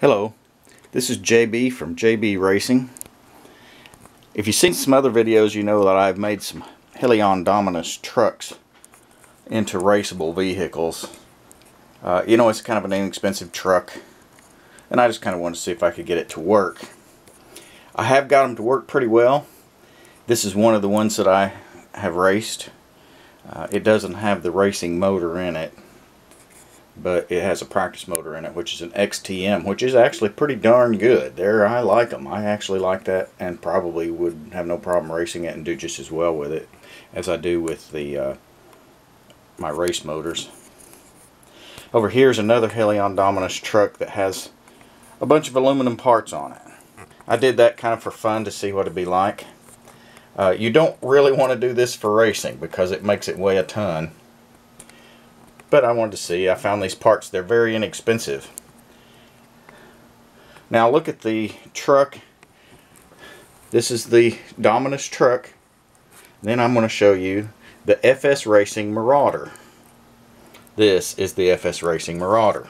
Hello, this is JB from JB Racing. If you've seen some other videos, you know that I've made some Helion Dominus trucks into raceable vehicles. Uh, you know, it's kind of an inexpensive truck, and I just kind of wanted to see if I could get it to work. I have got them to work pretty well. This is one of the ones that I have raced. Uh, it doesn't have the racing motor in it but it has a practice motor in it which is an XTM which is actually pretty darn good. There I like them I actually like that and probably would have no problem racing it and do just as well with it as I do with the uh, my race motors. Over here is another Helion Dominus truck that has a bunch of aluminum parts on it. I did that kind of for fun to see what it'd be like. Uh, you don't really want to do this for racing because it makes it weigh a ton but I wanted to see. I found these parts. They're very inexpensive. Now look at the truck. This is the Dominus truck. Then I'm going to show you the FS Racing Marauder. This is the FS Racing Marauder.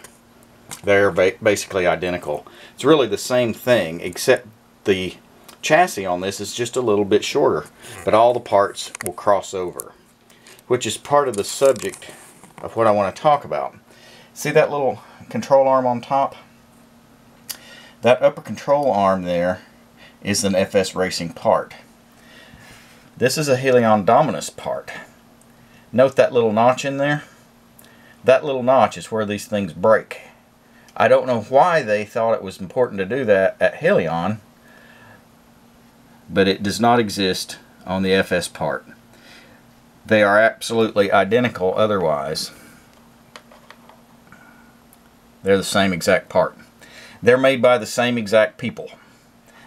They're ba basically identical. It's really the same thing except the chassis on this is just a little bit shorter. But all the parts will cross over. Which is part of the subject of what I want to talk about. See that little control arm on top? That upper control arm there is an FS Racing part. This is a Helion Dominus part. Note that little notch in there? That little notch is where these things break. I don't know why they thought it was important to do that at Helion, but it does not exist on the FS part. They are absolutely identical otherwise. They're the same exact part. They're made by the same exact people.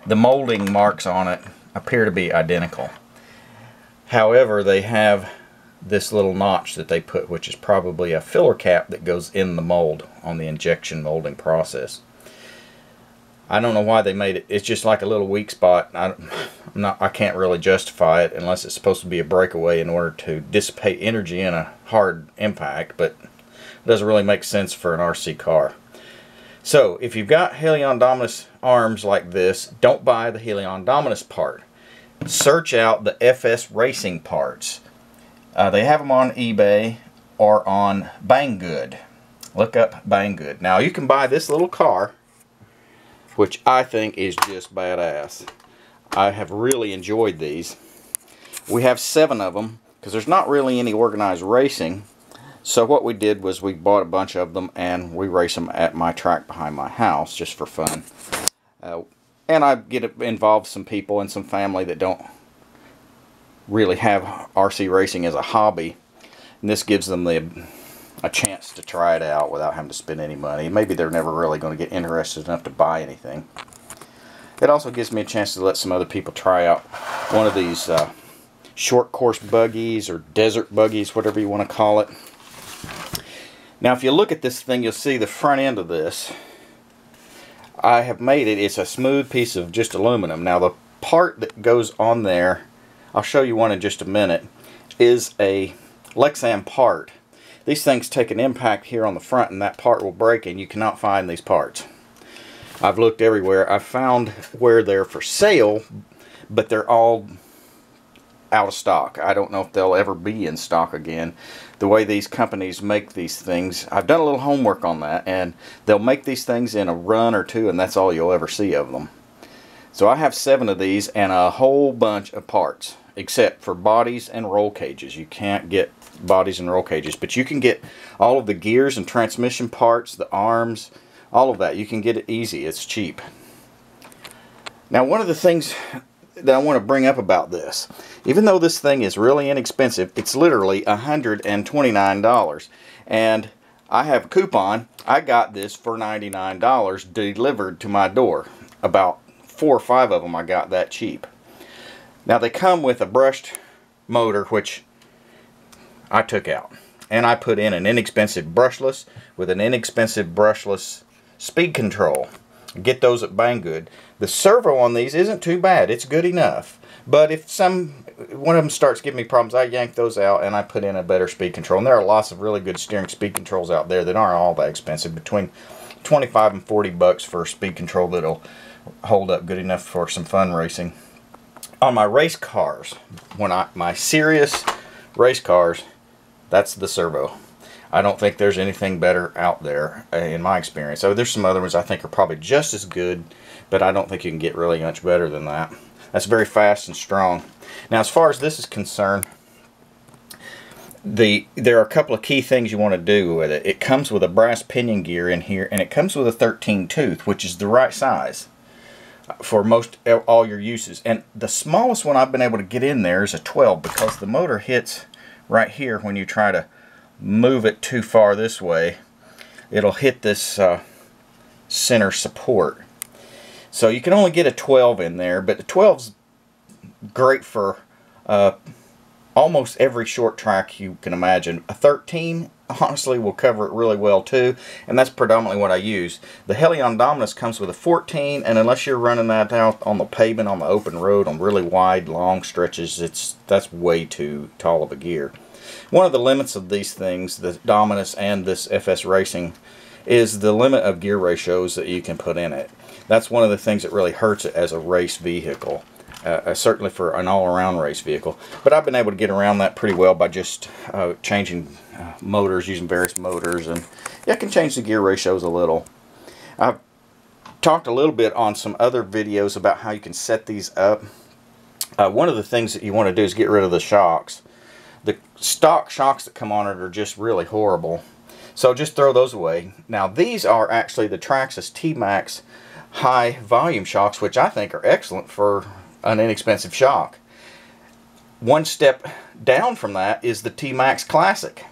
The molding marks on it appear to be identical. However, they have this little notch that they put, which is probably a filler cap that goes in the mold on the injection molding process. I don't know why they made it. It's just like a little weak spot. I, I'm not, I can't really justify it unless it's supposed to be a breakaway in order to dissipate energy in a hard impact, but it doesn't really make sense for an RC car. So, if you've got Helion Dominus arms like this, don't buy the Helion Dominus part. Search out the FS Racing parts. Uh, they have them on eBay or on Banggood. Look up Banggood. Now, you can buy this little car, which I think is just badass. I have really enjoyed these. We have seven of them because there's not really any organized racing. So what we did was we bought a bunch of them and we race them at my track behind my house just for fun. Uh, and I get involved some people and some family that don't really have RC racing as a hobby. And this gives them the a chance to try it out without having to spend any money. Maybe they're never really going to get interested enough to buy anything. It also gives me a chance to let some other people try out one of these uh, short course buggies or desert buggies, whatever you want to call it. Now if you look at this thing, you'll see the front end of this. I have made it, it's a smooth piece of just aluminum. Now the part that goes on there, I'll show you one in just a minute, is a Lexan part. These things take an impact here on the front and that part will break and you cannot find these parts. I've looked everywhere. I've found where they're for sale, but they're all out of stock. I don't know if they'll ever be in stock again. The way these companies make these things, I've done a little homework on that, and they'll make these things in a run or two, and that's all you'll ever see of them. So I have seven of these and a whole bunch of parts, except for bodies and roll cages. You can't get bodies and roll cages, but you can get all of the gears and transmission parts, the arms, all of that. You can get it easy. It's cheap. Now, one of the things that I want to bring up about this, even though this thing is really inexpensive, it's literally $129. And I have a coupon. I got this for $99 delivered to my door. About four or five of them I got that cheap. Now they come with a brushed motor, which I took out. And I put in an inexpensive brushless with an inexpensive brushless speed control. Get those at Banggood. The servo on these isn't too bad. It's good enough. But if some one of them starts giving me problems, I yank those out and I put in a better speed control. And there are lots of really good steering speed controls out there that aren't all that expensive, between 25 and 40 bucks for a speed control that'll hold up good enough for some fun racing. On my race cars, when I my serious race cars, that's the servo. I don't think there's anything better out there uh, in my experience. So there's some other ones I think are probably just as good, but I don't think you can get really much better than that. That's very fast and strong. Now as far as this is concerned, the there are a couple of key things you want to do with it. It comes with a brass pinion gear in here and it comes with a 13 tooth, which is the right size for most all your uses. And the smallest one I've been able to get in there is a 12 because the motor hits right here when you try to move it too far this way, it'll hit this uh, center support. So you can only get a 12 in there, but the 12's great for uh, almost every short track you can imagine. A 13 honestly will cover it really well too and that's predominantly what I use. The Helion Dominus comes with a 14 and unless you're running that out on the pavement on the open road on really wide long stretches it's that's way too tall of a gear. One of the limits of these things, the Dominus and this FS Racing, is the limit of gear ratios that you can put in it. That's one of the things that really hurts it as a race vehicle. Uh, uh, certainly for an all-around race vehicle. But I've been able to get around that pretty well by just uh, changing uh, motors, using various motors, and yeah, I can change the gear ratios a little. I've talked a little bit on some other videos about how you can set these up. Uh, one of the things that you want to do is get rid of the shocks. The stock shocks that come on it are just really horrible. So just throw those away. Now these are actually the Traxxas T-Maxx high volume shocks, which I think are excellent for an inexpensive shock. One step down from that is the T-Maxx Classic,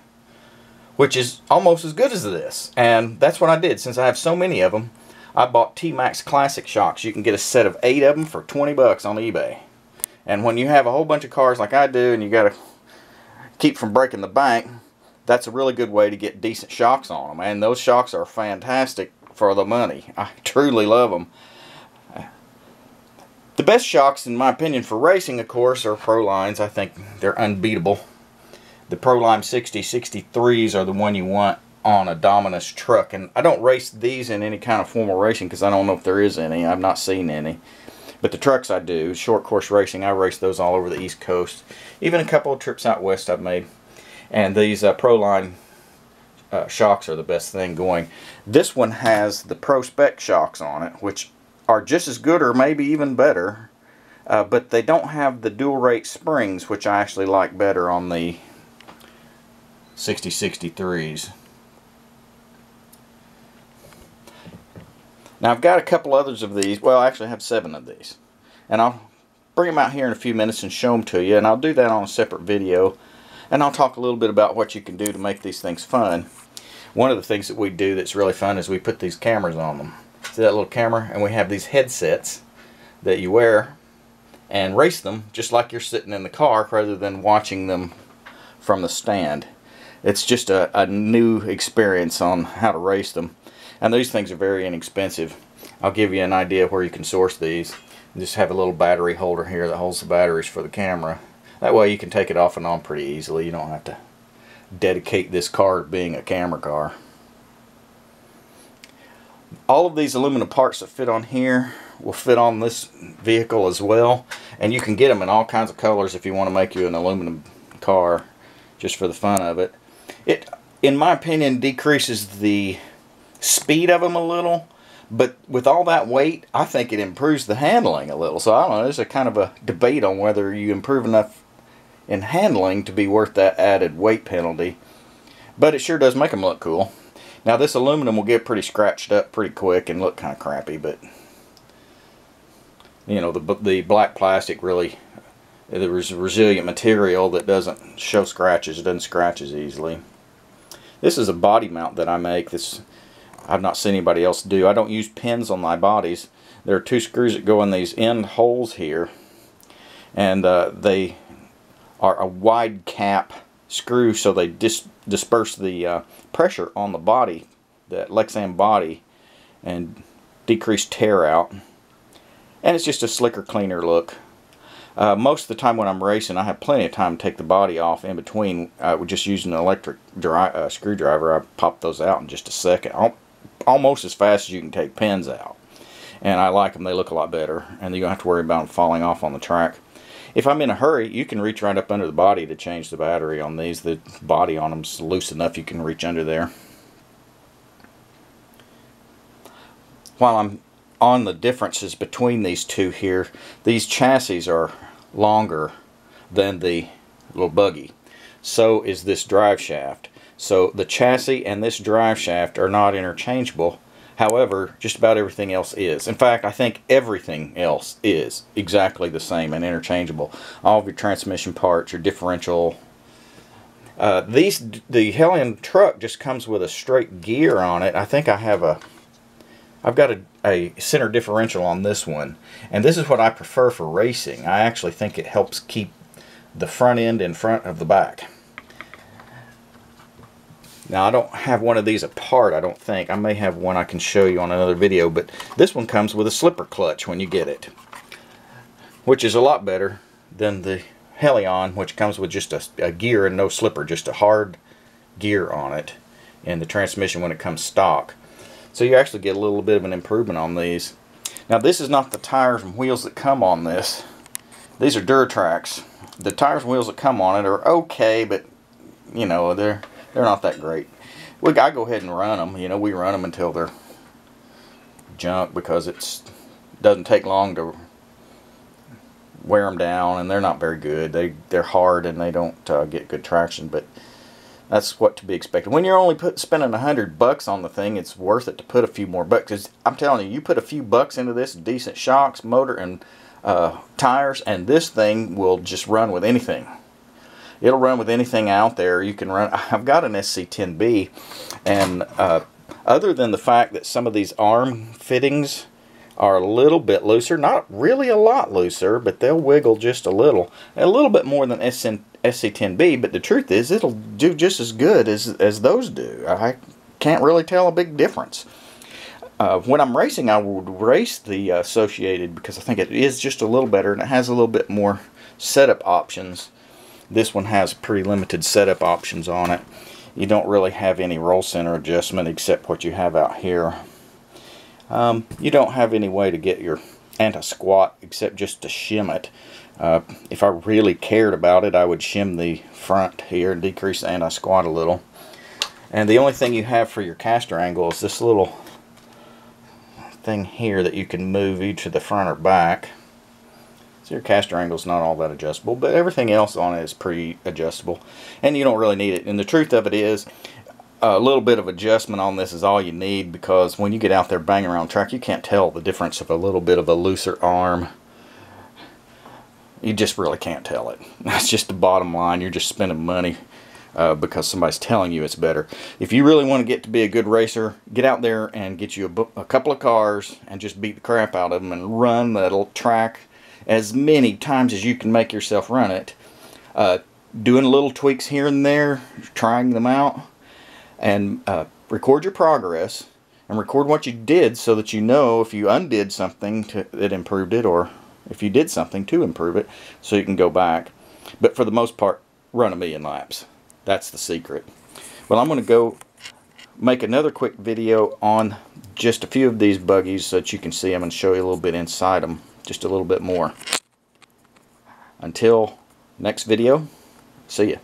which is almost as good as this. And that's what I did. Since I have so many of them, I bought T-Maxx Classic shocks. You can get a set of eight of them for 20 bucks on eBay. And when you have a whole bunch of cars like I do and you got to keep from breaking the bank, that's a really good way to get decent shocks on them. And those shocks are fantastic for the money. I truly love them. The best shocks, in my opinion, for racing, of course, are Prolines. I think they're unbeatable. The Proline 60 63s are the one you want on a Dominus truck. And I don't race these in any kind of formal racing because I don't know if there is any. I've not seen any. But the trucks I do, short course racing, I race those all over the East Coast. Even a couple of trips out west I've made. And these uh, Proline uh, shocks are the best thing going. This one has the Pro Spec shocks on it, which are just as good or maybe even better. Uh, but they don't have the dual rate springs, which I actually like better on the 6063s. Now I've got a couple others of these. Well, I actually have seven of these. And I'll bring them out here in a few minutes and show them to you. And I'll do that on a separate video. And I'll talk a little bit about what you can do to make these things fun. One of the things that we do that's really fun is we put these cameras on them. See that little camera? And we have these headsets that you wear and race them just like you're sitting in the car rather than watching them from the stand. It's just a, a new experience on how to race them. And these things are very inexpensive. I'll give you an idea where you can source these. Just have a little battery holder here that holds the batteries for the camera. That way you can take it off and on pretty easily. You don't have to dedicate this car to being a camera car. All of these aluminum parts that fit on here will fit on this vehicle as well. And you can get them in all kinds of colors if you want to make you an aluminum car just for the fun of it. It, in my opinion, decreases the speed of them a little. But with all that weight, I think it improves the handling a little. So I don't know, there's a kind of a debate on whether you improve enough in handling to be worth that added weight penalty. But it sure does make them look cool. Now this aluminum will get pretty scratched up pretty quick and look kind of crappy, but you know, the, the black plastic really, there's a resilient material that doesn't show scratches, it doesn't scratch as easily. This is a body mount that I make. This I've not seen anybody else do. I don't use pins on my bodies. There are two screws that go in these end holes here. And uh, they are a wide cap screw so they dis disperse the uh, pressure on the body, the Lexan body, and decrease tear out. And it's just a slicker, cleaner look. Uh, most of the time when I'm racing, I have plenty of time to take the body off in between. Uh, with just using an electric uh, screwdriver, I pop those out in just a second, almost as fast as you can take pins out. And I like them; they look a lot better, and you don't have to worry about them falling off on the track. If I'm in a hurry, you can reach right up under the body to change the battery on these. The body on them is loose enough you can reach under there. While I'm on the differences between these two here, these chassis are longer than the little buggy. So is this drive shaft. So the chassis and this drive shaft are not interchangeable. However, just about everything else is. In fact, I think everything else is exactly the same and interchangeable. All of your transmission parts, your differential. Uh, these the Helion truck just comes with a straight gear on it. I think I have a I've got a, a center differential on this one and this is what I prefer for racing. I actually think it helps keep the front end in front of the back. Now I don't have one of these apart I don't think. I may have one I can show you on another video but this one comes with a slipper clutch when you get it. Which is a lot better than the Helion, which comes with just a, a gear and no slipper. Just a hard gear on it in the transmission when it comes stock. So you actually get a little bit of an improvement on these. Now this is not the tires and wheels that come on this. These are Duratrax. The tires and wheels that come on it are okay, but you know, they're they're not that great. We I go ahead and run them. You know, we run them until they're junk because it doesn't take long to wear them down, and they're not very good. They they're hard and they don't uh, get good traction, but that's what to be expected. When you're only put, spending a hundred bucks on the thing, it's worth it to put a few more bucks. Cause I'm telling you, you put a few bucks into this, decent shocks, motor, and uh, tires, and this thing will just run with anything. It'll run with anything out there. You can run. I've got an SC10B, and uh, other than the fact that some of these arm fittings are a little bit looser, not really a lot looser, but they'll wiggle just a little, a little bit more than SN SC10B, but the truth is it'll do just as good as, as those do. I can't really tell a big difference. Uh, when I'm racing, I would race the Associated because I think it is just a little better and it has a little bit more setup options. This one has pretty limited setup options on it. You don't really have any roll center adjustment except what you have out here. Um, you don't have any way to get your anti-squat except just to shim it. Uh, if I really cared about it, I would shim the front here and decrease the anti-squat a little. And the only thing you have for your caster angle is this little thing here that you can move either to the front or back. Your caster angle is not all that adjustable, but everything else on it is pretty adjustable. And you don't really need it. And the truth of it is, a little bit of adjustment on this is all you need because when you get out there banging around track, you can't tell the difference of a little bit of a looser arm you just really can't tell it. That's just the bottom line. You're just spending money uh, because somebody's telling you it's better. If you really want to get to be a good racer, get out there and get you a, a couple of cars and just beat the crap out of them and run that track as many times as you can make yourself run it. Uh, doing little tweaks here and there, trying them out, and uh, record your progress and record what you did so that you know if you undid something that improved it or if you did something to improve it so you can go back. But for the most part, run a million laps. That's the secret. Well, I'm going to go make another quick video on just a few of these buggies so that you can see them and show you a little bit inside them, just a little bit more. Until next video, see ya.